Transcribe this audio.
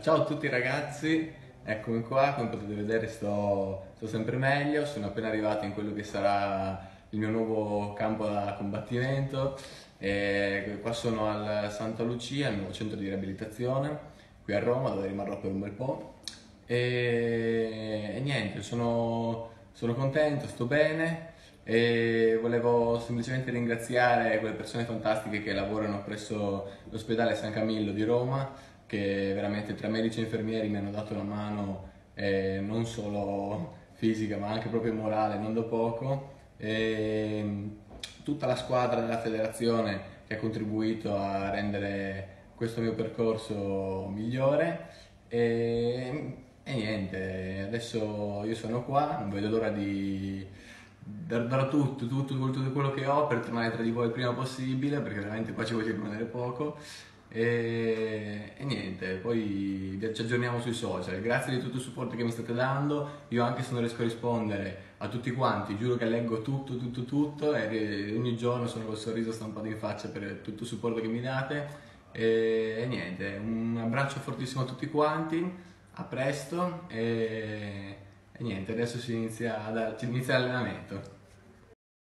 Ciao a tutti ragazzi, eccomi qua, come potete vedere sto, sto, sempre meglio, sono appena arrivato in quello che sarà il mio nuovo campo da combattimento. E qua sono al Santa Lucia, il nuovo centro di riabilitazione, qui a Roma, dove rimarrò per un bel po'. E, e niente, sono, sono contento, sto bene e volevo semplicemente ringraziare quelle persone fantastiche che lavorano presso l'ospedale San Camillo di Roma che veramente tra medici e infermieri mi hanno dato una mano eh, non solo fisica ma anche proprio morale non da poco. E tutta la squadra della federazione che ha contribuito a rendere questo mio percorso migliore. E, e niente adesso io sono qua non vedo l'ora di darò tutto, tutto, tutto quello che ho per tornare tra di voi il prima possibile perché veramente qua ci voglio rimanere poco e, e, niente, poi ci aggiorniamo sui social. Grazie di tutto il supporto che mi state dando. Io anche se non riesco a rispondere a tutti quanti, giuro che leggo tutto, tutto, tutto e ogni giorno sono col sorriso stampato in faccia per tutto il supporto che mi date. E, e niente, un abbraccio fortissimo a tutti quanti, a presto e, e niente, adesso si inizia, ad, si inizia l'allenamento.